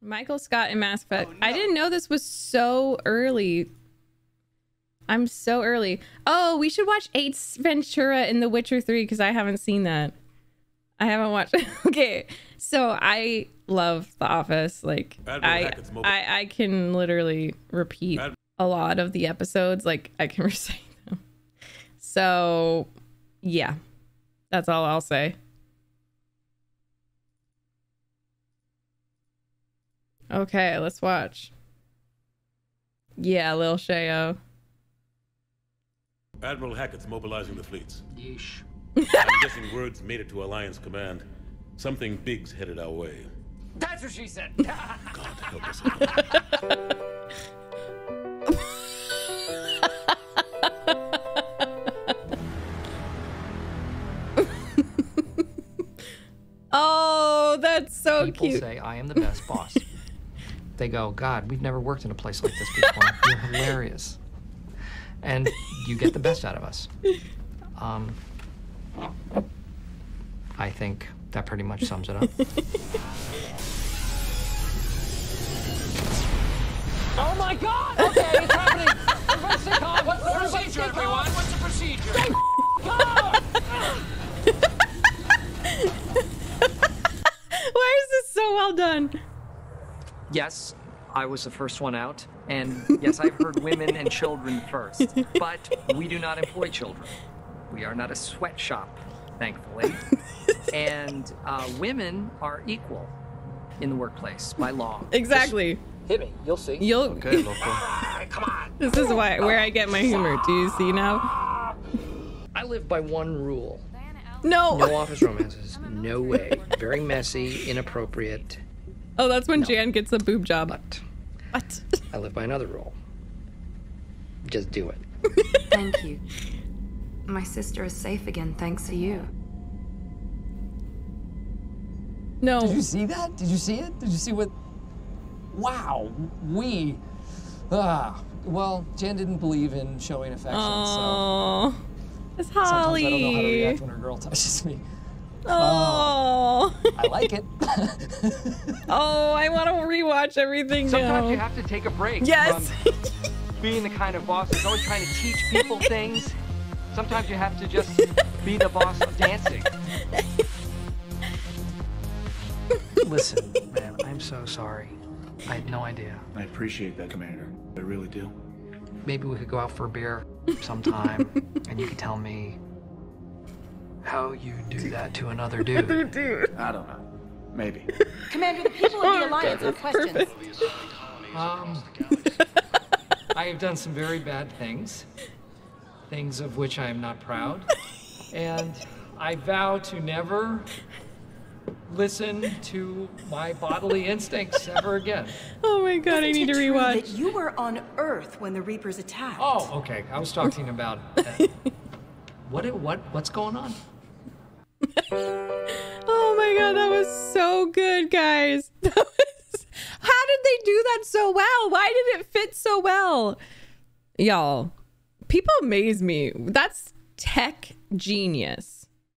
Michael Scott in Mass Effect. I didn't know this was so early. I'm so early. Oh, we should watch Ace Ventura in The Witcher 3 because I haven't seen that. I haven't watched. okay, so I love The Office. Like I, I I can literally repeat a lot of the episodes. Like I can recite them. So yeah, that's all I'll say. Okay, let's watch. Yeah, Lil Shayo. Admiral Hackett's mobilizing the fleets. Yeesh. I'm guessing words made it to Alliance Command. Something big's headed our way. That's what she said. God help us. Oh, that's so People cute. say I am the best boss. They go, God, we've never worked in a place like this before. You're hilarious. And you get the best out of us. Um, I think that pretty much sums it up. oh my God! Okay, it's happening. Everybody stay calm. What's the procedure, everyone? What's the procedure? Stay calm. Why is this so well done? Yes, I was the first one out, and yes, I've heard women and children first. But we do not employ children. We are not a sweatshop, thankfully. and uh, women are equal in the workplace by law. Exactly. Hit me, you'll see. You'll. Okay, local. Come on. This is why where I get my humor. Do you see now? I live by one rule. No. No office romances. No way. Very messy, inappropriate. Oh, that's when Jan gets a boob job. But What? I live by another rule. Just do it. Thank you. My sister is safe again thanks to you. No. Did you see that? Did you see it? Did you see what? Wow, we. Ah, well, Jan didn't believe in showing affection, so Oh, it's sometimes I don't know how to react when her girl touches me. Oh. I like it. oh, I want to rewatch everything Sometimes now. you have to take a break Yes. from being the kind of boss that's always trying to teach people things. Sometimes you have to just be the boss of dancing. Listen, man, I'm so sorry. I had no idea. I appreciate that, Commander. I really do. Maybe we could go out for a beer sometime and you could tell me how you do that to another dude. I don't know. Maybe. Commander, the people of the Alliance have questions. Um, I have done some very bad things, things of which I am not proud, and I vow to never listen to my bodily instincts ever again. Oh my god, I Isn't need to it true rewatch. That you were on Earth when the Reapers attacked. Oh, okay. I was talking about uh, what? What? What's going on? Oh my god, that was so good, guys. That was... How did they do that so well? Why did it fit so well? Y'all, people amaze me. That's tech genius.